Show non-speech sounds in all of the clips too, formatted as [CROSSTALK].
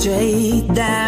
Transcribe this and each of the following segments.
straight down.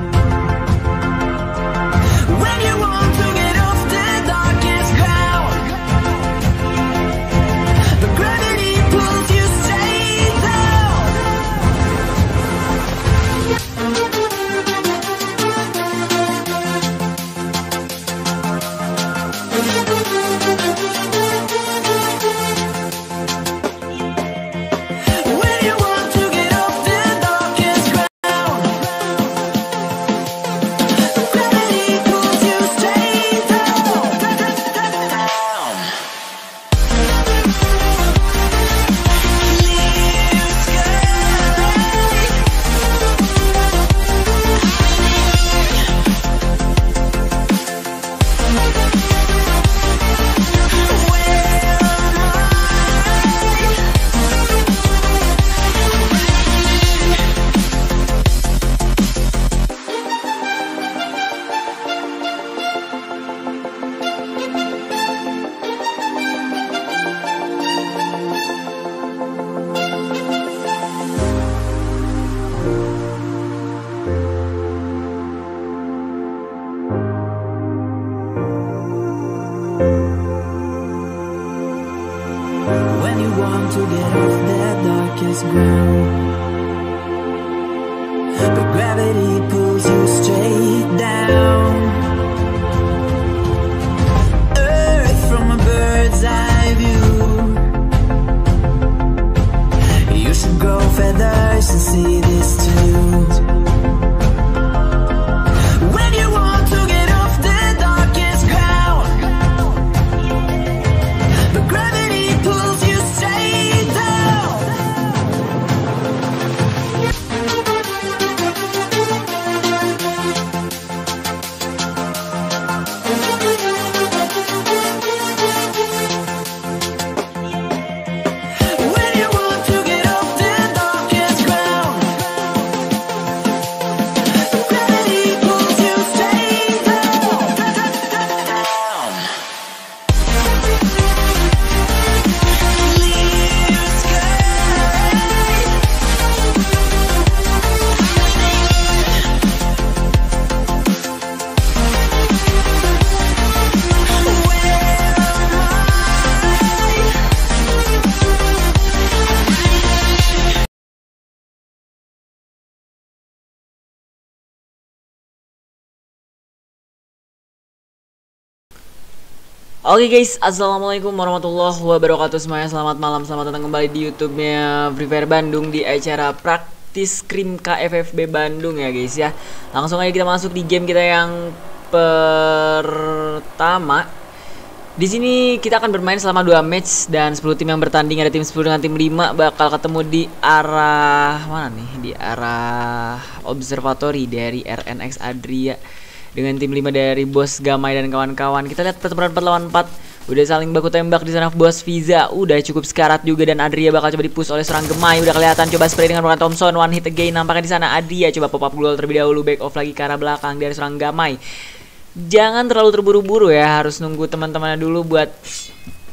gravity Oke guys, assalamualaikum warahmatullahi wabarakatuh semuanya. Selamat malam, selamat datang kembali di YouTube-nya Free Fire Bandung di acara praktis Krim KFFB Bandung ya guys ya. Langsung aja kita masuk di game kita yang pertama. Di sini kita akan bermain selama 2 match dan 10 tim yang bertanding ada tim 10 dengan tim 5 bakal ketemu di arah mana nih? Di arah observatory dari RNX Adria dengan tim 5 dari Bos Gamai dan kawan-kawan. Kita lihat pertempuran 4 lawan 4. Udah saling baku tembak di sana Bos Viza. Udah cukup sekarat juga dan Adria bakal coba dipush oleh seorang Gemai. Udah kelihatan coba spray dengan Roland Thompson. One hit again nampaknya di sana Adria coba pop up goal terlebih dahulu back off lagi ke arah belakang dari seorang Gamai. Jangan terlalu terburu-buru ya, harus nunggu teman-temannya dulu buat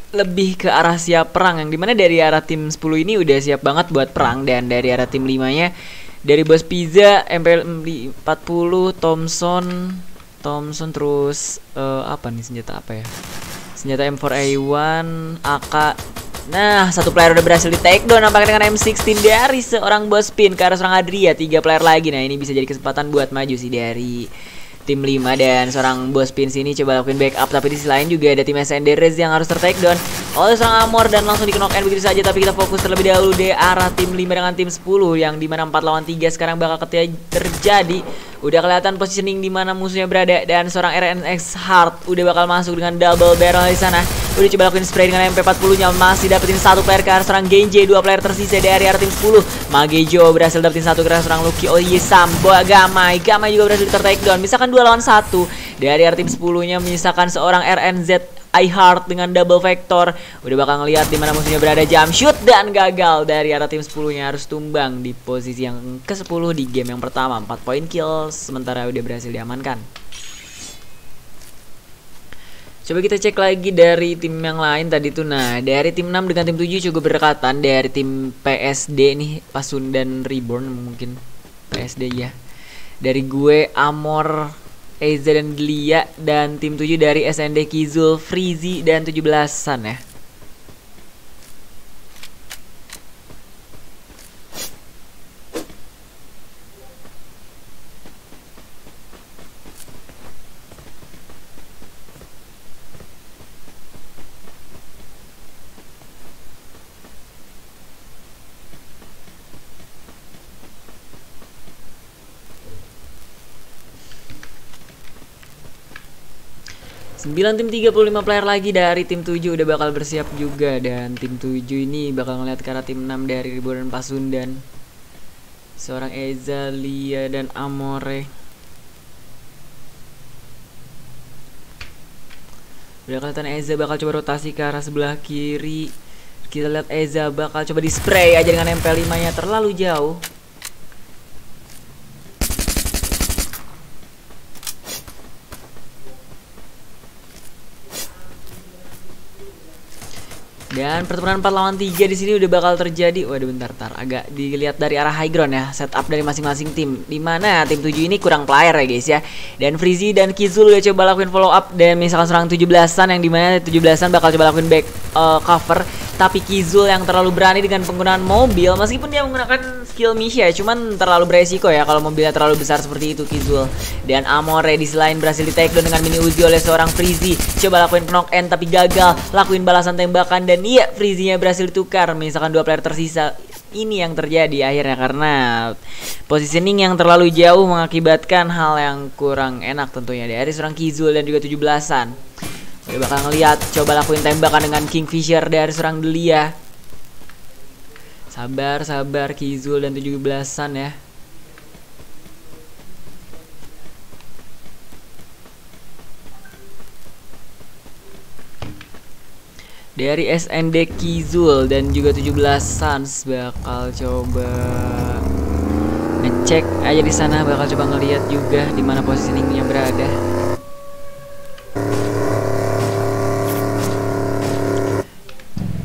lebih ke arah siap perang yang di mana dari arah tim 10 ini udah siap banget buat perang dan dari arah tim 5 nya dari Bos Pizza, MPL 40, Thompson, Thompson terus uh, apa nih senjata apa ya? Senjata M4A1, AK. Nah, satu player udah berhasil di take down nampaknya dengan M16 dari seorang Bos Pin ke arah seorang Adria, tiga player lagi. Nah, ini bisa jadi kesempatan buat maju sih dari tim 5 dan seorang bos pin sini coba lakuin backup tapi di sisi lain juga ada tim Rez yang harus tertake down oleh seorang Amor dan langsung di begitu saja tapi kita fokus terlebih dahulu di arah tim 5 dengan tim 10 yang di mana 4 lawan 3 sekarang bakal terjadi Udah kelihatan positioning di mana musuhnya berada dan seorang RNX Hard udah bakal masuk dengan double barrel di sana. Udah coba lakuin spray dengan MP40-nya masih dapetin satu player ke arah seorang Genji, dua player tersisa dari area tim 10. Magejo berhasil dapetin satu ke arah seorang Lucky Oh iya Sambo Gamai. Gamai juga berhasil ter down. Misalkan dua lawan satu dari area tim 10-nya menyisakan seorang RNZ I Heart dengan double vector. Udah bakal ngelihat di mana musuhnya berada jump shoot dan gagal. Dari arah tim 10-nya harus tumbang di posisi yang ke-10 di game yang pertama. 4 poin kill sementara udah berhasil diamankan. Coba kita cek lagi dari tim yang lain tadi tuh. Nah dari tim 6 dengan tim 7 cukup berdekatan. Dari tim PSD nih Pasundan Reborn mungkin PSD ya. Dari gue Amor Eza dan Lia dan tim 7 dari SND Kizul, Frizi dan 17-an ya. Sembilan tim 35 player lagi dari tim 7 udah bakal bersiap juga dan tim 7 ini bakal ngeliat ke arah tim 6 dari Ribuan Pasundan. Seorang Eza, Lia dan Amore. Udah kelihatan Eza bakal coba rotasi ke arah sebelah kiri. Kita lihat Eza bakal coba di spray aja dengan MP5-nya terlalu jauh. Dan pertempuran 4 lawan 3 di sini udah bakal terjadi. Waduh bentar, bentar. Agak dilihat dari arah high ground ya, setup dari masing-masing tim. Di mana tim 7 ini kurang player ya guys ya. Dan Frizi dan Kizul udah coba lakuin follow up dan misalkan serang 17-an yang di mana 17-an bakal coba lakuin back uh, cover tapi Kizul yang terlalu berani dengan penggunaan mobil meskipun dia menggunakan skill Misha cuman terlalu beresiko ya kalau mobilnya terlalu besar seperti itu Kizul. Dan Amore di selain berhasil di take down dengan mini Uzi oleh seorang Freezy coba lakuin knock end tapi gagal. Lakuin balasan tembakan dan iya Freezy-nya berhasil ditukar. Misalkan dua player tersisa ini yang terjadi akhirnya karena positioning yang terlalu jauh mengakibatkan hal yang kurang enak tentunya. Dari seorang Kizul dan juga 17-an Udah bakal ngeliat Coba lakuin tembakan dengan Kingfisher dari serang Delia Sabar, sabar Kizul dan 17-an ya Dari SND Kizul dan juga 17 Suns bakal coba ngecek aja di sana bakal coba ngeliat juga di mana positioningnya berada.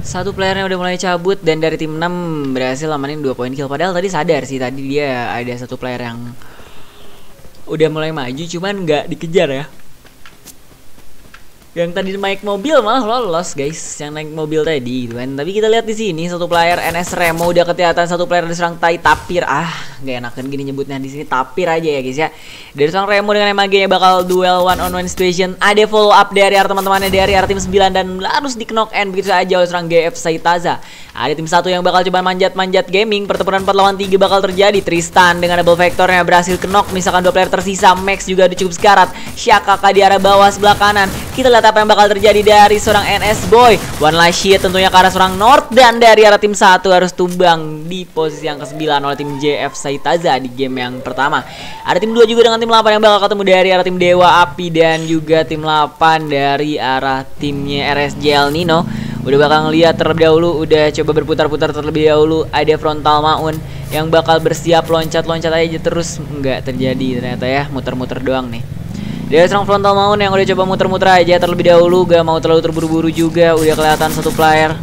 Satu playernya udah mulai cabut dan dari tim 6 berhasil amanin 2 poin kill. Padahal tadi sadar sih tadi dia ada satu player yang udah mulai maju cuman nggak dikejar ya yang tadi naik mobil malah lolos guys. Yang naik mobil tadi gitu kan. Tapi kita lihat di sini satu player NS Remo udah kelihatan satu player diserang Tai Tapir. Ah nggak enakan gini nyebutnya di sini. Tapir aja ya guys ya. Dari serang Remo dengan MAG nya bakal duel one on one situation. Ada follow up dari teman-temannya dari arah tim 9 dan harus di knock end begitu saja oleh serang GF Saitaza. Ada tim satu yang bakal coba manjat-manjat gaming. Pertempuran 4 lawan 3 bakal terjadi. Tristan dengan double vectornya berhasil knock. Misalkan dua player tersisa Max juga udah cukup sekarat. Shaka di arah bawah sebelah kanan? Kita lihat apa yang bakal terjadi dari seorang NS Boy. One last shit tentunya arah seorang North dan dari arah tim satu harus tumbang di posisi yang ke-9 oleh tim JF Saitaza di game yang pertama. Ada tim 2 juga dengan tim 8 yang bakal ketemu dari arah tim Dewa Api dan juga tim 8 dari arah timnya RSJ El Nino. Udah bakal ngeliat terlebih dahulu, udah coba berputar-putar terlebih dahulu. Ada frontal Maun yang bakal bersiap loncat-loncat aja terus nggak terjadi ternyata ya, muter-muter doang nih. Dia serang frontal mount yang udah coba muter-muter aja terlebih dahulu Gak mau terlalu terburu-buru juga Udah kelihatan satu player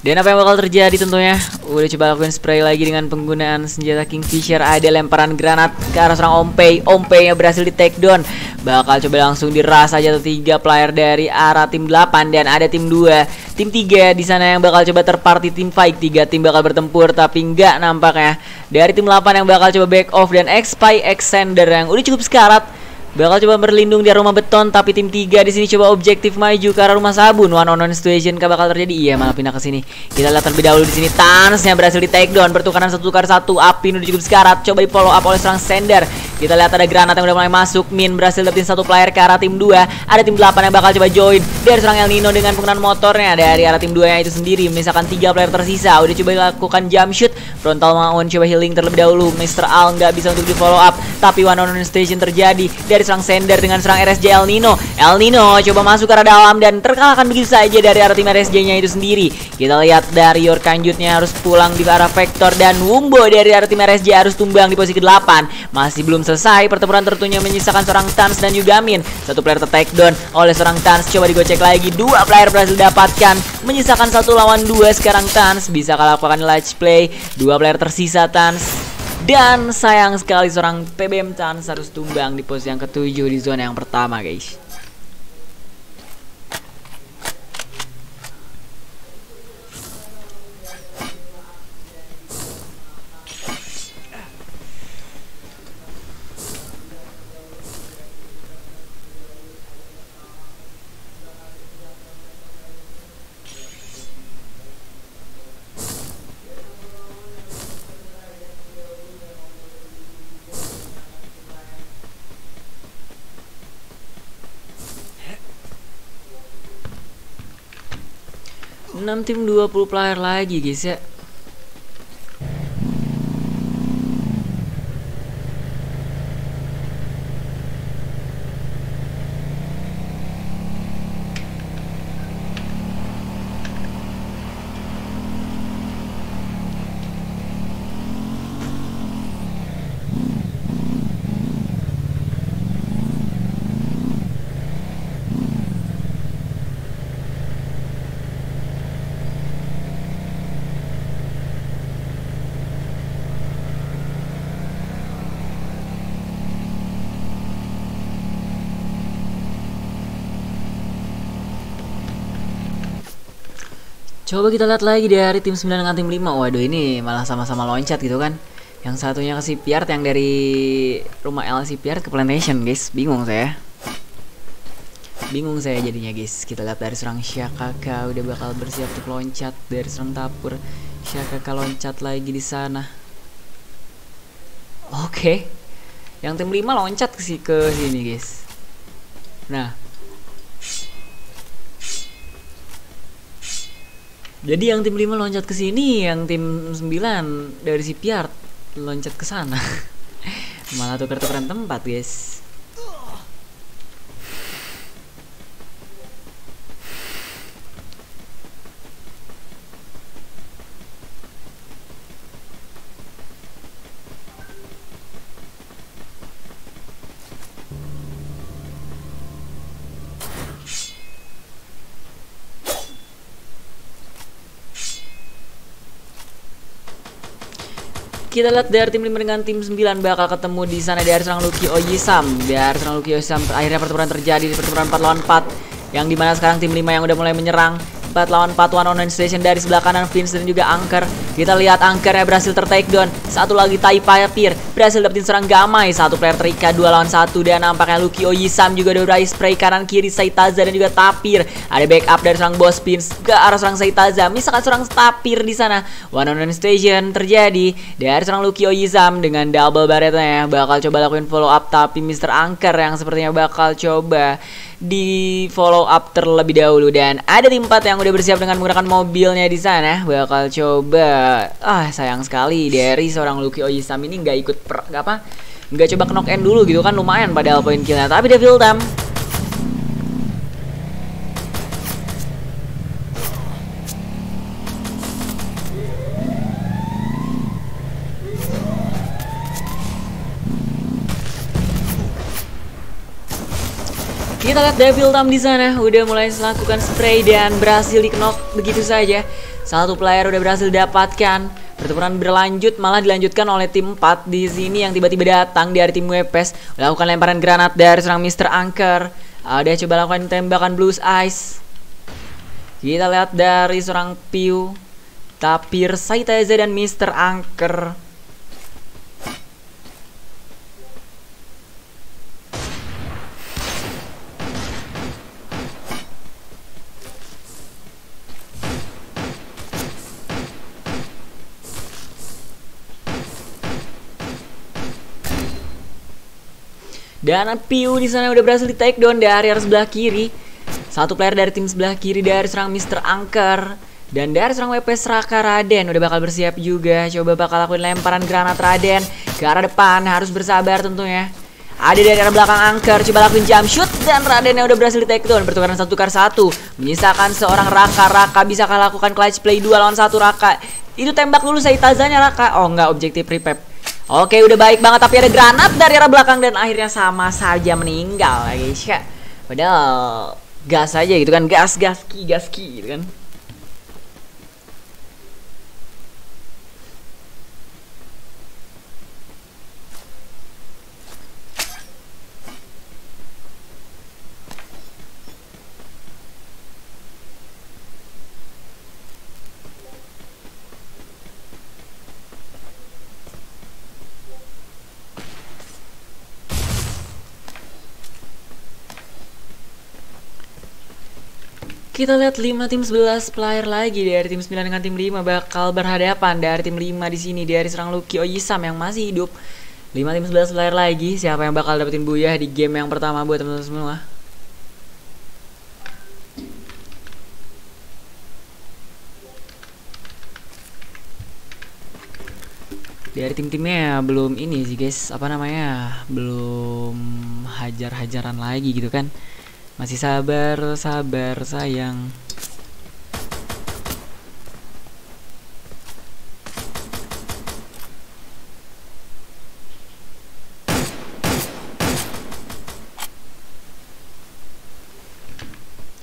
dan apa yang bakal terjadi tentunya? Udah coba lakuin spray lagi dengan penggunaan senjata Kingfisher. Ada lemparan granat ke arah serang Ompei Ompei yang berhasil di take down. Bakal coba langsung diras aja tuh tiga player dari arah tim 8 Dan ada tim 2 Tim 3 di sana yang bakal coba terparti tim fight. Tiga tim bakal bertempur tapi nggak nampaknya. Dari tim 8 yang bakal coba back off Dan X-Spy Extender yang udah cukup sekarat Bakal coba berlindung di rumah beton tapi tim 3 di sini coba objektif maju ke arah rumah sabun. One on one situation kah bakal terjadi? Iya, malah pindah ke sini. Kita lihat terlebih dahulu di sini Tansnya berhasil di take down. Pertukaran satu tukar satu. Api udah cukup sekarat. Coba di follow up oleh serang Sender. Kita lihat ada granat yang udah mulai masuk. Min berhasil dapetin satu player ke arah tim 2. Ada tim 8 yang bakal coba join. Dari serang El Nino dengan penggunaan motornya dari arah tim 2 yang itu sendiri. Misalkan tiga player tersisa. Udah coba lakukan jump shoot. Frontal Maun coba healing terlebih dahulu. Mr. Al nggak bisa untuk di follow up. Tapi one on one station terjadi dari serang Sender dengan serang RSJ El Nino. El Nino coba masuk ke dalam dan terkalahkan begitu saja dari arah tim RSJ-nya itu sendiri. Kita lihat dari Yor Kanjutnya harus pulang di arah Vector dan Wumbo dari arah tim RSJ harus tumbang di posisi ke-8. Masih belum selesai pertempuran tertunya menyisakan seorang Tans dan Yugamin. Satu player take down oleh seorang Tans coba digocek lagi. Dua player berhasil dapatkan menyisakan satu lawan dua sekarang Tans bisa lakukan let's play. Dua player tersisa Tans dan sayang sekali seorang PBM Chance harus tumbang di posisi yang ketujuh di zona yang pertama guys 6 tim 20 player lagi guys ya Coba kita lihat lagi dari tim 9 dengan tim 5 Waduh ini malah sama-sama loncat gitu kan. Yang satunya ke CPR Yang dari rumah L CPR ke Plantation guys. Bingung saya. Bingung saya jadinya guys. Kita lihat dari serang Syakaka Udah bakal bersiap untuk loncat Dari serang Tapur. Syakaka loncat lagi di sana. Oke. Yang tim 5 loncat ke, ke sini guys. Nah Jadi yang tim 5 loncat ke sini, yang tim 9 dari si Piar loncat ke sana. [LAUGHS] Malah tuker-tukeran tempat, guys. Kita lihat dari tim 5 dengan tim 9 bakal ketemu di sana dari serang Lucky Oyisam. Dari serang Lucky Oyisam akhirnya pertempuran terjadi di pertempuran 4 lawan 4 yang di mana sekarang tim 5 yang udah mulai menyerang 4 lawan 4 one on station dari sebelah kanan Vince dan juga Angker kita lihat Angkernya berhasil ter down. Satu lagi Tai Papir berhasil dapetin serang Gamai satu player 2 lawan 1 dan nampaknya Lucky Oyisam juga udah spray kanan kiri Saitaza dan juga Tapir. Ada backup dari serang Boss Pins ke arah serang Saitaza misalkan serang Tapir di sana. One on station terjadi dari serang Lucky Oyisam dengan double baretnya. Bakal coba lakuin follow up tapi Mr. Angker yang sepertinya bakal coba di follow up terlebih dahulu. Dan ada tim 4 yang udah bersiap dengan menggunakan mobilnya di sana. Bakal coba. Ah sayang sekali. Dari seorang Lucky Oyisam ini nggak ikut per, gak apa nggak coba knock end dulu gitu kan. Lumayan padahal poin killnya. Tapi dia time Kita lihat Devil Tam di sana udah mulai melakukan spray dan berhasil diknok begitu saja. Satu player udah berhasil dapatkan. Pertempuran berlanjut malah dilanjutkan oleh tim 4 di sini yang tiba-tiba datang dari tim Wepes melakukan lemparan granat dari serang Mr. Anchor. Ada coba lakukan tembakan Blues Ice. Kita lihat dari seorang Piu, Tapir, Saiteza dan Mr. Anchor Dan Piu di sana udah berhasil di take down dari arah sebelah kiri. Satu player dari tim sebelah kiri dari serang Mr. Angker. Dan dari serang WP Seraka Raden udah bakal bersiap juga. Coba bakal lakuin lemparan granat Raden ke arah depan. Harus bersabar tentunya. Ada dari arah belakang Angker, coba lakuin jump shoot dan Raden yang udah berhasil di take down bertukaran satu kar satu, menyisakan seorang Raka. Raka bisa lakukan clutch play dua lawan satu Raka. Itu tembak dulu saya tazanya Raka. Oh enggak objektif prepep. Oke udah baik banget tapi ada granat dari arah belakang dan akhirnya sama saja meninggal guys ya. Padahal gas aja gitu kan gas gas ki gas ki gitu kan. Kita lihat 5 tim 11 player lagi dari tim 9 dengan tim 5 bakal berhadapan dari tim 5 di sini dari serang Lucky. Oyisam yang masih hidup. 5 tim 11 player lagi, siapa yang bakal dapetin buyah di game yang pertama buat teman-teman semua? dari tim-timnya belum ini sih guys. Apa namanya? Belum hajar-hajaran lagi gitu kan masih sabar, sabar sayang.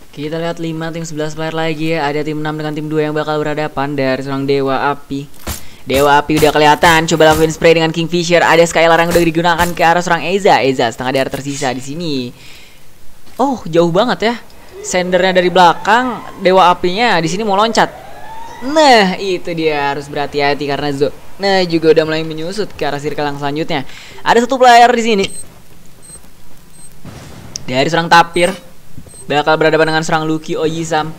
Kita lihat 5 tim 11 player lagi ya. Ada tim 6 dengan tim 2 yang bakal berhadapan dari seorang Dewa Api. Dewa Api udah kelihatan. Coba lakuin spray dengan Kingfisher. Ada Skylar yang udah digunakan ke arah seorang Eza. Eza setengah darah tersisa di sini. Oh, jauh banget ya. Sendernya dari belakang, dewa apinya di sini mau loncat. Nah, itu dia harus berhati-hati karena Zo. Nah, juga udah mulai menyusut ke arah circle yang selanjutnya. Ada satu player di sini. Dari serang tapir bakal berhadapan dengan serang Lucky Oyisam.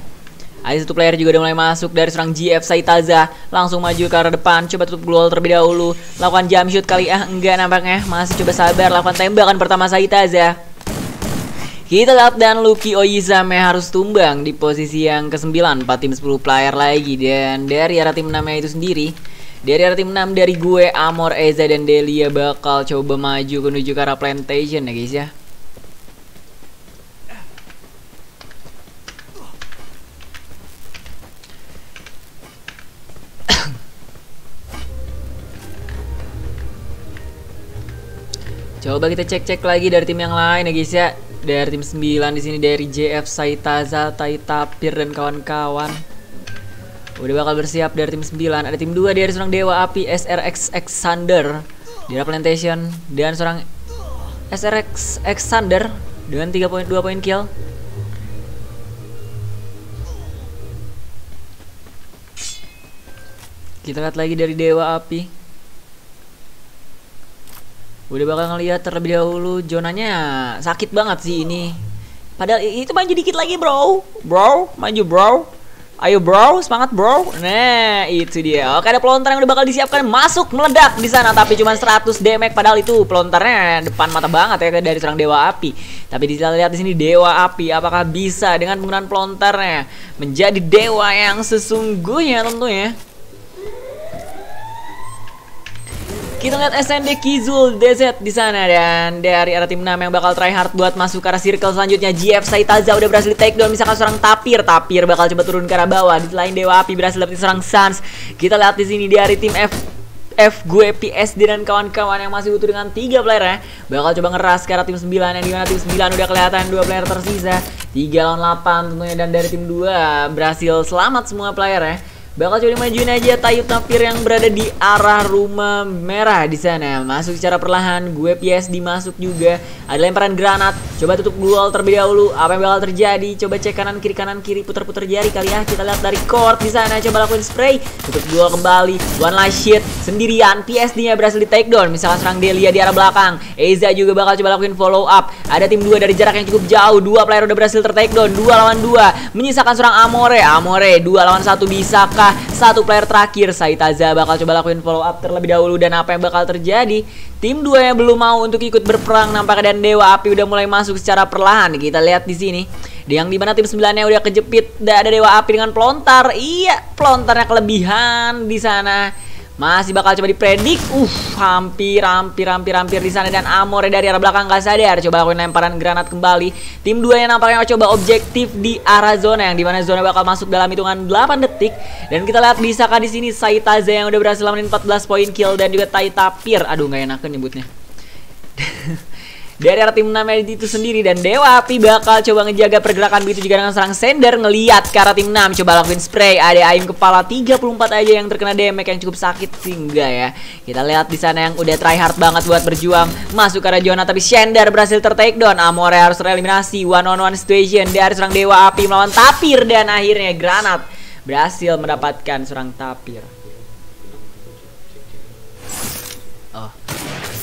Ada satu player juga udah mulai masuk dari serang GF Saitaza Langsung maju ke arah depan Coba tutup global terlebih dahulu Lakukan jump shoot kali ah Enggak nampaknya Masih coba sabar Lakukan tembakan pertama Saitaza kita lihat dan Lucky Oyizame harus tumbang di posisi yang ke-9. 4 tim 10 player lagi. Dan dari arah tim 6 itu sendiri Dari arah tim 6 dari gue Amor, Eza, dan Delia bakal coba maju menuju ke arah plantation ya guys ya. [COUGHS] Coba kita cek-cek lagi dari tim yang lain ya guys ya dari tim 9 di sini dari JF Saitaza, Taitapir dan kawan-kawan. Udah bakal bersiap dari tim 9 Ada tim 2 dari seorang Dewa Api SRX Xander Di Plantation. Dan seorang SRX Xander Dengan 3 poin 2 poin kill. Kita lihat lagi dari Dewa Api Udah bakal ngeliat terlebih dahulu Zonanya sakit banget sih ini Padahal itu maju dikit lagi bro Bro, maju bro Ayo bro, semangat bro. Nah, itu dia. Oke, ada pelontar yang udah bakal disiapkan masuk meledak di sana tapi cuma 100 damage padahal itu pelontarnya depan mata banget ya dari seorang dewa api. Tapi kita lihat di sini dewa api apakah bisa dengan penggunaan pelontarnya menjadi dewa yang sesungguhnya tentunya. Kita lihat SND Kizul DZ di sana dan dari arah tim 6 yang bakal try hard buat masuk ke arah circle selanjutnya. GF Saitaza udah berhasil di take down misalkan seorang Tapir. Tapir bakal coba turun ke arah bawah. Di lain Dewa Api berhasil dapetin seorang Sans. Kita lihat di sini dari tim F F gue PSD dan kawan-kawan yang masih butuh dengan tiga player ya bakal coba ngeras ke arah tim 9 yang di mana tim 9 udah kelihatan dua player tersisa 3 lawan 8 tentunya dan dari tim 2 berhasil selamat semua player ya Bakal coba majuin aja Tayut Napir yang berada di arah rumah merah di sana. Masuk secara perlahan, gue PSD masuk juga. Ada lemparan granat. Coba tutup duel terlebih dahulu. Apa yang bakal terjadi? Coba cek kanan kiri kanan kiri putar-putar jari kali ya. Kita lihat dari court di sana. Coba lakuin spray. Tutup duel kembali. One last shit sendirian. PSD-nya berhasil di take down. Misalkan serang Delia di arah belakang. Eza juga bakal coba lakuin follow up. Ada tim dua dari jarak yang cukup jauh. Dua player udah berhasil ter-take down. Dua lawan dua. Menyisakan serang Amore. Amore dua lawan satu satu player terakhir. Saitaza bakal coba lakuin follow up terlebih dahulu dan apa yang bakal terjadi. Tim dua yang belum mau untuk ikut berperang nampaknya dan Dewa Api udah mulai masuk secara perlahan. Kita lihat di sini. Yang di mana tim sembilannya udah kejepit. Ada Dewa Api dengan pelontar. Iya pelontarnya kelebihan di sana masih bakal coba dipredik. Uh, hampir, hampir, hampir, hampir di sana dan Amore dari arah belakang nggak sadar. Coba lakuin lemparan granat kembali. Tim dua yang nampaknya coba objektif di arah zona yang di mana zona bakal masuk dalam hitungan 8 detik. Dan kita lihat bisakah di sini Saitaza yang udah berhasil menit 14 poin kill dan juga Taitapir. Aduh, nggak enakan nyebutnya. [LAUGHS] dari arah tim 6 itu sendiri dan Dewa Api bakal coba ngejaga pergerakan begitu juga dengan serang sender. Ngeliat ke arah tim 6 coba lakuin spray. Ada aim kepala 34 aja yang terkena damage yang cukup sakit sehingga ya. Kita lihat di sana yang udah try hard banget buat berjuang. Masuk ke arah zona tapi Sender berhasil ter take down Amore harus tereliminasi. One on one situation dari serang Dewa Api melawan Tapir dan akhirnya Granat berhasil mendapatkan serang Tapir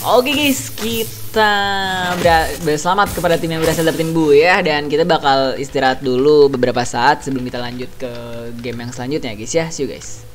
Oke guys, kita berselamat kepada tim yang berhasil dapetin bu ya Dan kita bakal istirahat dulu beberapa saat sebelum kita lanjut ke game yang selanjutnya guys ya. See you guys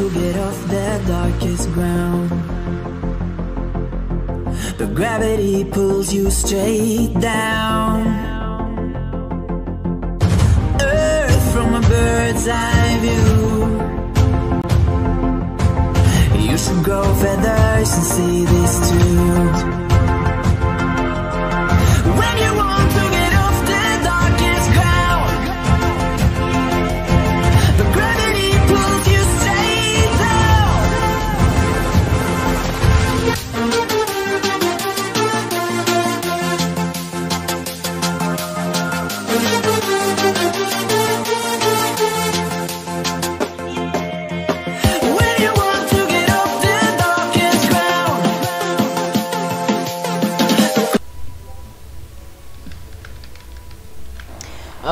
to get off the darkest ground, but gravity pulls you straight down. Earth from a bird's eye view. You should grow feathers and see this too.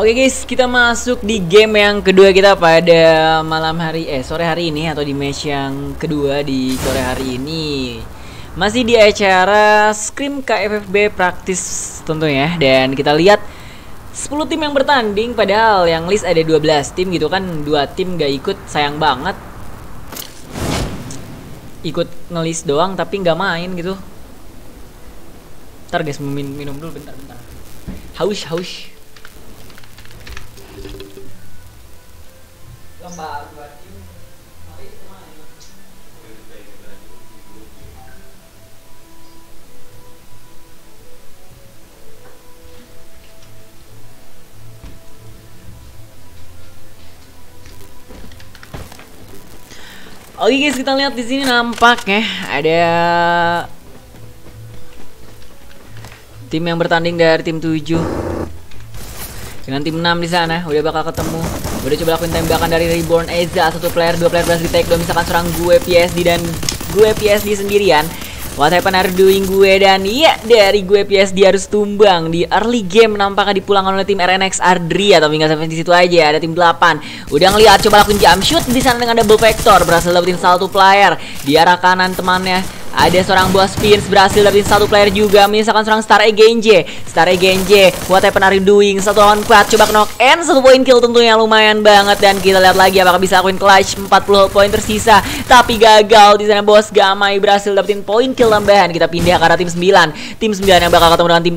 Oke guys, kita masuk di game yang kedua kita pada malam hari eh sore hari ini atau di match yang kedua di sore hari ini. Masih di acara Scream KFFB praktis tentunya dan kita lihat 10 tim yang bertanding padahal yang list ada 12 tim gitu kan. Dua tim gak ikut sayang banget. Ikut ngelis doang tapi nggak main gitu. Ntar guys minum, minum dulu bentar bentar. Haus haus Oke guys, kita lihat di sini nampak ya ada tim yang bertanding dari tim 7 dengan tim 6 di sana udah bakal ketemu. Udah coba lakuin tembakan dari Reborn Eza satu player, dua player berhasil di take down. Misalkan serang gue PSD dan gue PSD sendirian. What happen are doing gue dan iya dari gue PSD harus tumbang. Di early game nampaknya dipulangkan oleh tim RNX Ardri atau tinggal sampai di situ aja ada tim 8 udah ngeliat coba lakuin jump shoot di sana dengan double vector. Berhasil dapetin satu player. Di arah kanan temannya ada seorang bos Spins berhasil dapetin satu player juga Misalkan seorang Star Egenje. Star Egenje What happen are you doing Satu lawan 4 Coba knock and Satu poin kill tentunya lumayan banget. Dan kita lihat lagi apakah bisa lakuin clutch 40 poin tersisa Tapi gagal. Di sana bos Gamai berhasil dapetin poin kill tambahan. Kita pindah ke arah tim 9 Tim 9 yang bakal ketemu dengan tim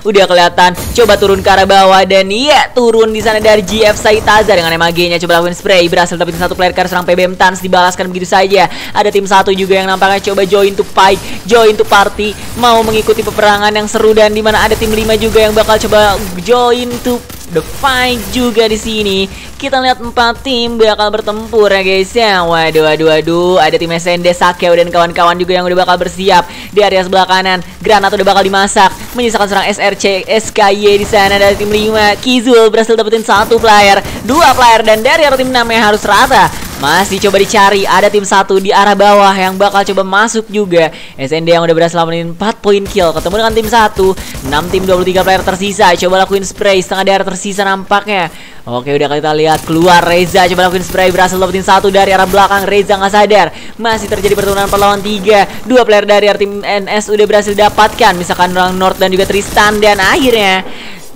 3 Udah kelihatan Coba turun ke arah bawah. Dan iya turun di sana dari GF Saitaza Dengan MAG-nya coba lakuin spray Berhasil dapetin satu player karena serang PBM Tans. Dibalaskan begitu saja. Ada tim satu juga yang nampaknya coba join to fight, join to party, mau mengikuti peperangan yang seru dan di mana ada tim 5 juga yang bakal coba join to the fight juga di sini. Kita lihat empat tim bakal bertempur ya guys ya. Waduh, waduh, waduh. Ada tim SND, Sakeo dan kawan-kawan juga yang udah bakal bersiap di area sebelah kanan. Granat udah bakal dimasak, menyisakan serang SRC, SKY di sana dari tim 5. Kizul berhasil dapetin satu player, dua player dan dari tim 6 yang harus rata. Masih coba dicari ada tim satu di arah bawah yang bakal coba masuk juga. SND yang udah berhasil lakuin 4 poin kill Ketemu dengan tim satu. 6 tim 23 player tersisa Coba lakuin spray setengah daerah tersisa nampaknya. Oke udah kita lihat keluar Reza coba lakuin spray berhasil dapetin satu dari arah belakang. Reza nggak sadar Masih terjadi pertunahan perlawan tiga. Dua player dari tim NS udah berhasil dapatkan Misalkan orang North dan juga Tristan Dan akhirnya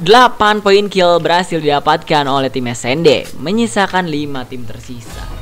8 poin kill berhasil didapatkan oleh tim SND Menyisakan 5 tim tersisa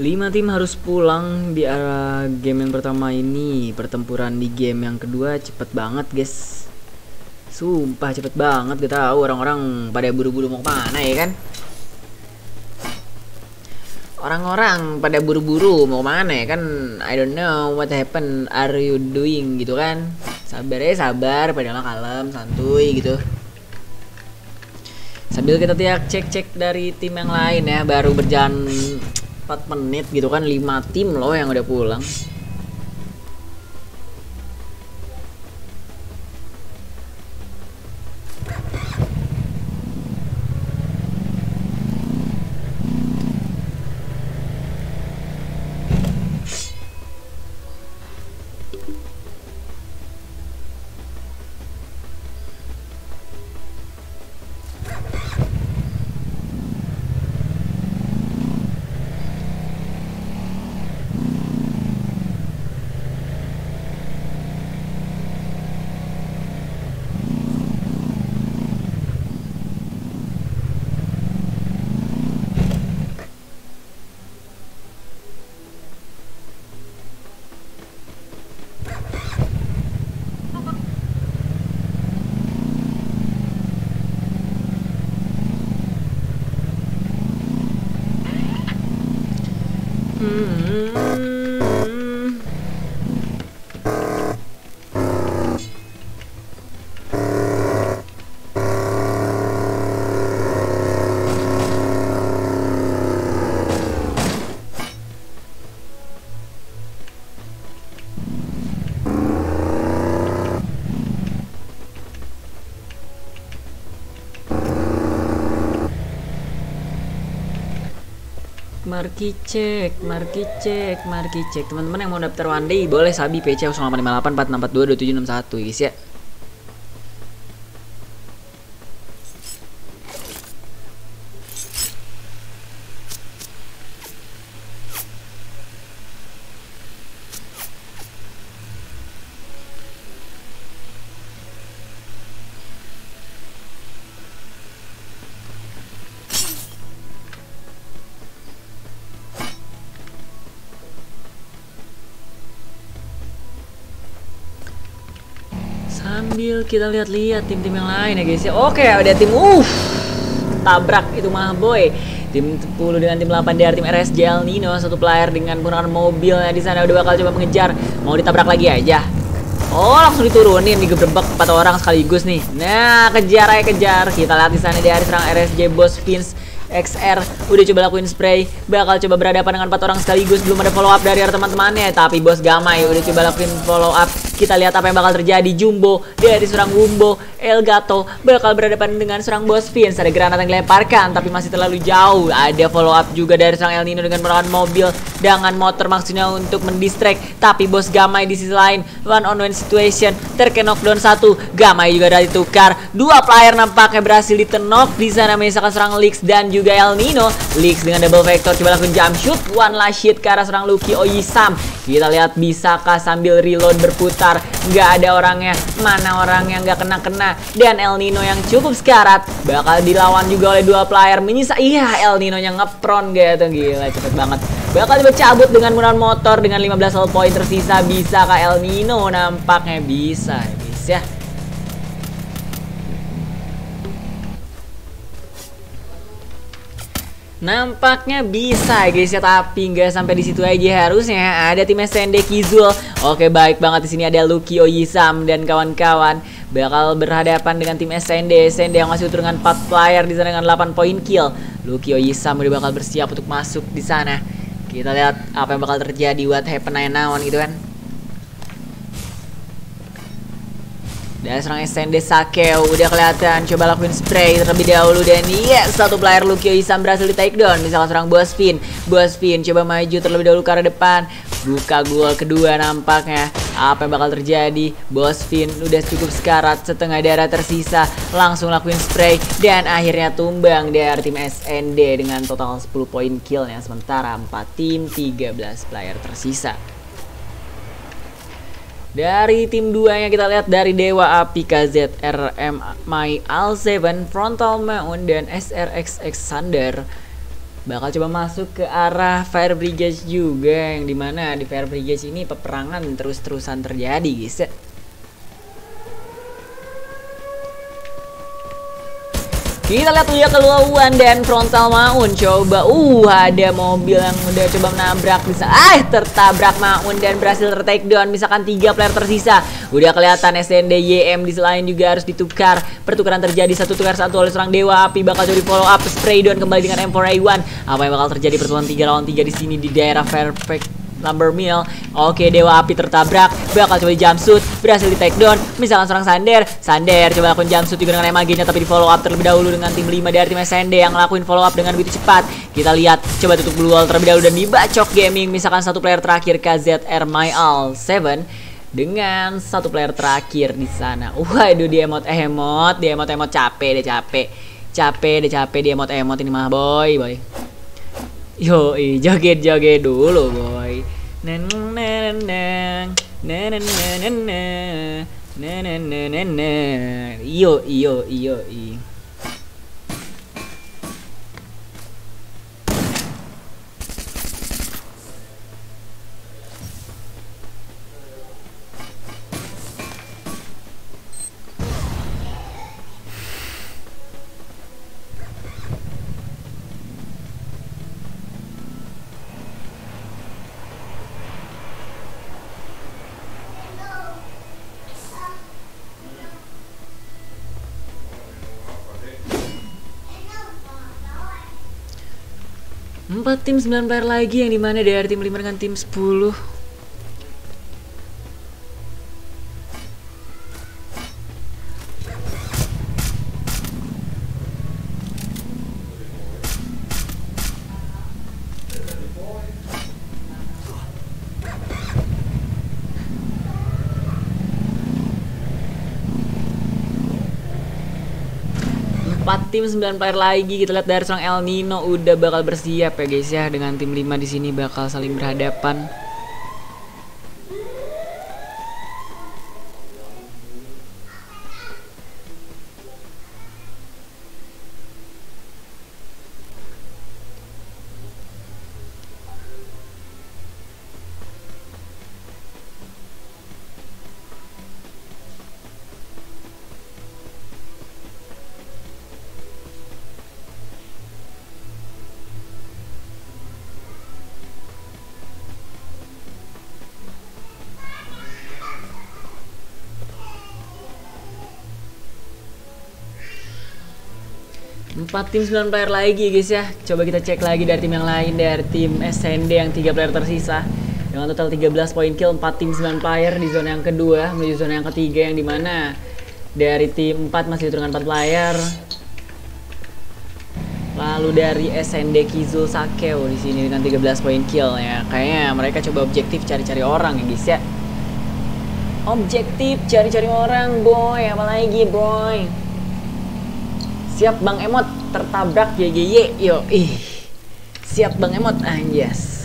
Lima tim harus pulang di arah game yang pertama ini. Pertempuran di game yang kedua cepet banget guys. Sumpah cepet banget. Gak tahu orang-orang pada buru-buru mau ke mana ya kan? Orang-orang pada buru-buru mau ke mana ya kan? I don't know what happened. Are you doing? Gitu kan? Sabar ya sabar. Padahal kalem santuy gitu. Sambil kita tiap cek-cek dari tim yang lain ya. Baru berjalan 4 menit gitu kan 5 tim loh yang udah pulang Hum. Marki cek, marki cek, marki cek. Teman-teman yang mau daftar one day boleh sabi PC 085846422761 guys ya. Sambil kita lihat-lihat tim-tim yang lain ya guys ya. Oke, ada tim uff tabrak itu mah boy. Tim 10 dengan tim 8 dari tim RSJ El Nino satu player dengan menggunakan mobilnya di sana udah bakal coba mengejar. Mau ditabrak lagi aja. Oh, langsung diturunin digebrebek empat orang sekaligus nih. Nah, kejar aja kejar. Kita lihat di sana dari serang RSJ Boss Vince XR udah coba lakuin spray bakal coba berhadapan dengan empat orang sekaligus belum ada follow up dari teman-temannya tapi bos Gamai udah coba lakuin follow up kita lihat apa yang bakal terjadi. Jumbo dari serang Wumbo Elgato bakal berhadapan dengan serang bos Vince ada granat yang dilemparkan tapi masih terlalu jauh. Ada follow up juga dari serang El Nino dengan menggunakan mobil dengan motor maksudnya untuk mendistract tapi bos Gamai di sisi lain one on one situation terkena knockdown satu. Gamai juga dari tukar. Dua player nampaknya berhasil ditenok. Di sana misalkan serang Leaks dan juga El Nino. Leaks dengan double vector coba lakukan jump shoot. One last shit ke arah serang Lucky Oyisam. Kita lihat bisakah sambil reload berputar. Nggak ada orangnya. Mana orang yang nggak kena-kena Dan El Nino yang cukup sekarat. Bakal dilawan juga oleh dua player Menyisa Iya El Nino yang ngepron gitu Gila cepet banget. Bakal coba cabut dengan menggunakan motor Dengan 15 hull point tersisa Bisakah El Nino Nampaknya? Bisa ya Nampaknya bisa guys ya, tapi nggak sampai di situ aja harusnya. Ada tim SND Kizul. Oke baik banget di sini ada Lucky Oyisam dan kawan-kawan bakal berhadapan dengan tim SND. SND yang masih dengan 4 player di sana dengan 8 poin kill. Lucky Oyisam udah bakal bersiap untuk masuk di sana. Kita lihat apa yang bakal terjadi what happen naon gitu kan. Dan serang SND Sakeo udah kelihatan. Coba lakuin spray terlebih dahulu dan iya yes, satu player Lukio Isam berhasil di take down. Misalkan serang Bosfin Bosfin coba maju terlebih dahulu ke arah depan. Buka gol kedua nampaknya. Apa yang bakal terjadi? Bosfin udah cukup sekarat setengah darah tersisa. Langsung lakuin spray dan akhirnya tumbang dari tim SND dengan total 10 poin killnya. Sementara 4 tim 13 player tersisa dari tim 2 nya kita lihat dari Dewa Api KZRM My Al7 Frontal Mount dan SRXX Thunder bakal coba masuk ke arah Fire Brigade juga yang di mana di Fire Brigade ini peperangan terus-terusan terjadi guys ya. Kita lihat dia keluar dan frontal Maun. Coba uh ada mobil yang udah coba menabrak. Bisa ah tertabrak Maun dan berhasil tertake down. Misalkan tiga player tersisa. Udah kelihatan SND YM di selain juga harus ditukar. Pertukaran terjadi satu tukar satu oleh seorang dewa api. Bakal jadi follow up spray down kembali dengan M4A1 apa yang bakal terjadi? Pertemuan tiga lawan tiga di sini di daerah Fairfax Lumber Mill. Oke, Dewa Api tertabrak. Bakal coba jump shoot. Berhasil di take down. Misalkan seorang Sander. Sander coba lakukan jump shoot juga dengan MAG-nya. Tapi di follow up terlebih dahulu dengan tim 5 dari tim SND yang ngelakuin follow up dengan begitu cepat. Kita lihat. Coba tutup blue wall terlebih dahulu dan dibacok gaming. Misalkan satu player terakhir KZR Myal 7 dengan satu player terakhir di sana. Waduh, di emot emot, di emot emot capek deh capek. Capek deh capek di emot emot ini mah boy, boy. Yo, joget joget dulu boy. Neng neng neng neng neng neng neng neng neng Iyo iyo iyo iyo. Empat tim 9 player lagi yang di mana dari tim 5 dengan tim 10 tim 9 player lagi kita lihat dari seorang El Nino udah bakal bersiap ya guys ya. Dengan tim 5 di sini bakal saling berhadapan Empat tim 9 player lagi guys ya. Coba kita cek lagi dari tim yang lain Dari tim SND yang 3 player tersisa. Dengan total 13 poin kill 4 tim 9 player di zona yang kedua Menuju zona yang ketiga yang di mana Dari tim 4 masih dengan 4 player. Lalu dari SND Kizul Sakeo di sini dengan 13 poin kill ya. Kayaknya mereka coba objektif cari-cari orang ya guys ya. Objektif cari-cari orang boy. Apalagi boy? Siap Bang Emot tertabrak YGY yo ih. Siap Bang Emot anjas.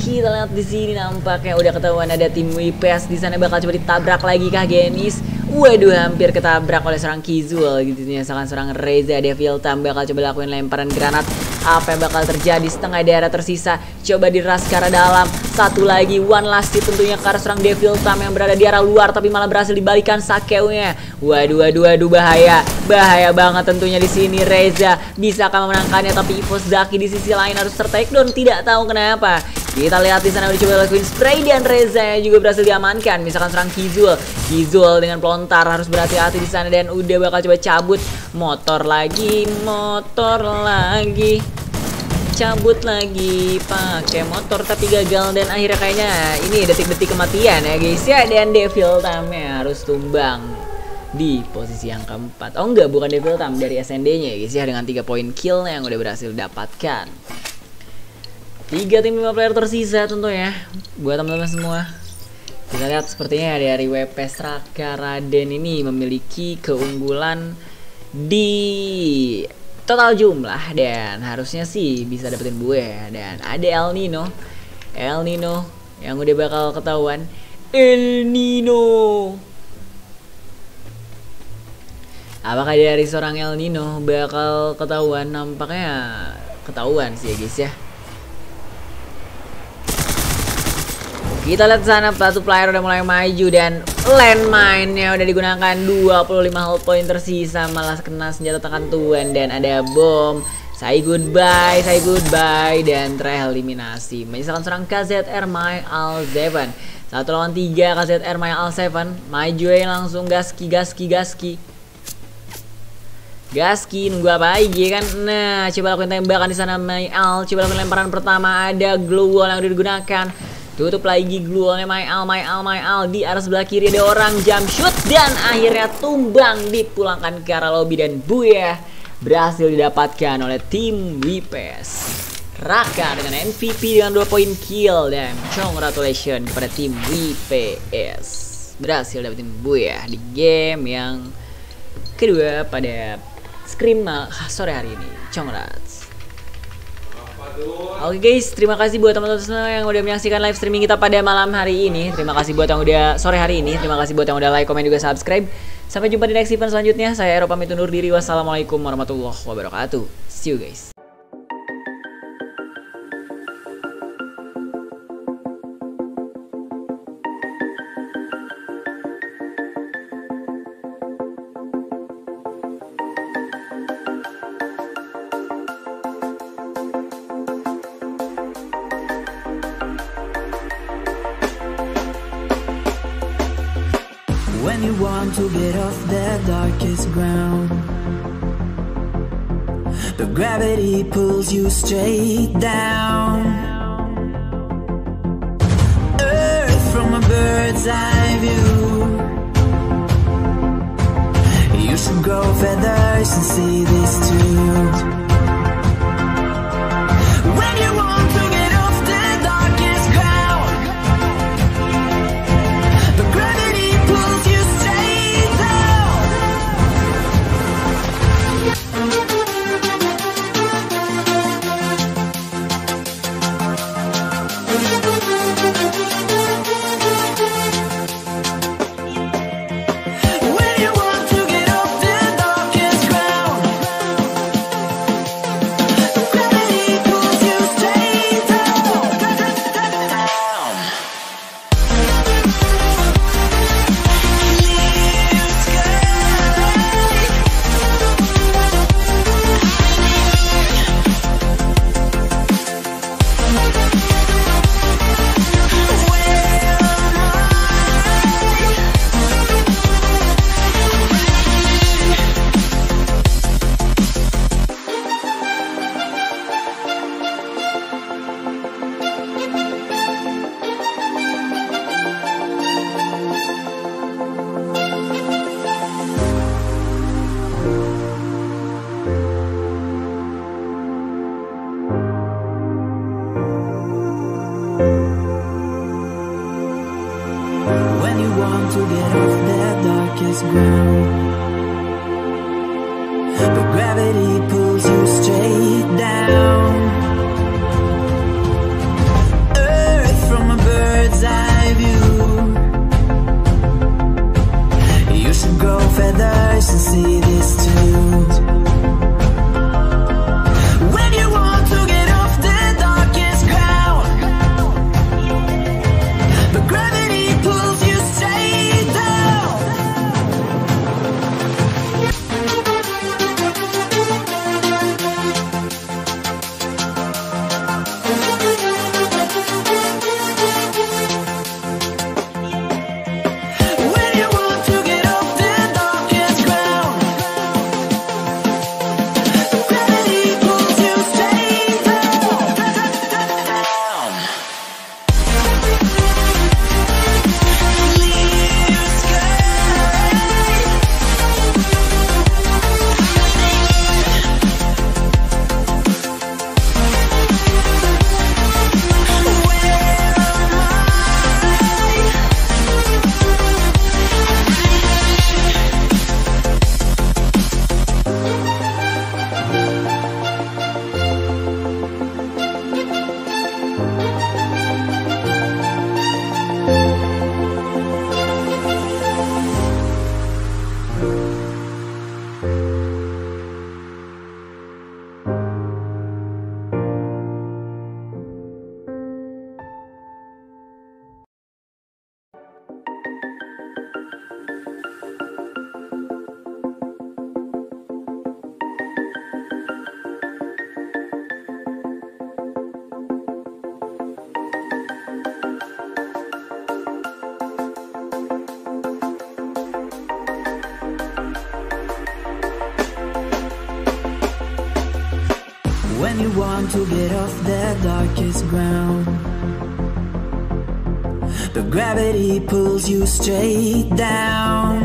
Kita lihat di sini nampaknya udah ketahuan ada tim WPS di sana bakal coba ditabrak lagi kah Genis. Waduh hampir ketabrak oleh seorang Kizul gitu nih seorang seorang Reza Devil Tam bakal coba lakuin lemparan granat apa yang bakal terjadi setengah daerah tersisa. Coba diras ke arah dalam. Satu lagi one last hit tentunya ke arah seorang Devil Tam yang berada di arah luar tapi malah berhasil dibalikan sakeunya waduh waduh waduh bahaya. Bahaya banget tentunya di sini Reza. Bisa akan memenangkannya tapi Ivo Zaki di sisi lain harus tertaik down tidak tahu kenapa kita lihat di sana udah coba lakuin spray dan Reza yang juga berhasil diamankan. Misalkan serang Kizul, Kizul dengan pelontar harus berhati-hati di sana dan udah bakal coba cabut motor lagi, motor lagi. Cabut lagi pakai motor tapi gagal dan akhirnya kayaknya ini detik-detik kematian ya guys ya dan Devil Tame harus tumbang di posisi yang keempat. Oh enggak, bukan Devil Tam dari SND-nya ya guys ya dengan 3 poin kill yang udah berhasil dapatkan. Tiga tim lima player tersisa tentunya buat teman-teman semua. Kita lihat sepertinya dari WP Straka Raden ini memiliki keunggulan di total jumlah dan harusnya sih bisa dapetin gue dan ada El Nino. El Nino yang udah bakal ketahuan. El Nino. Apakah dari seorang El Nino bakal ketahuan? Nampaknya ketahuan sih ya guys ya Kita lihat sana satu player udah mulai maju dan landmine-nya udah digunakan 25 health point tersisa malah kena senjata tekan tuan dan ada bom. Say goodbye, say goodbye dan tereliminasi. Menyisakan serang KZR My Al 7. Satu lawan tiga KZR My Al 7. Maju aja langsung gaski gaski gaski. Gaski nunggu apa lagi kan? Nah, coba lakukan tembakan di sana My Al. Coba lakukan lemparan pertama ada glow wall yang udah digunakan. Tutup lagi glue oleh My Al, My Al, My Al. Di arah sebelah kiri ada orang jump shoot Dan akhirnya tumbang dipulangkan ke arah lobby Dan buya berhasil didapatkan oleh tim Wipes. Raka dengan MVP dengan 2 poin kill Dan congratulations kepada tim WPS Berhasil dapetin buya di game yang kedua pada Scream sore hari ini. Congrats Oke guys, terima kasih buat teman-teman semua yang udah menyaksikan live streaming kita pada malam hari ini. Terima kasih buat yang udah sore hari ini. Terima kasih buat yang udah like, komen juga subscribe. Sampai jumpa di next event selanjutnya. Saya Eropa pamit undur diri. Wassalamualaikum warahmatullahi wabarakatuh. See you guys. You straight down pulls you straight down.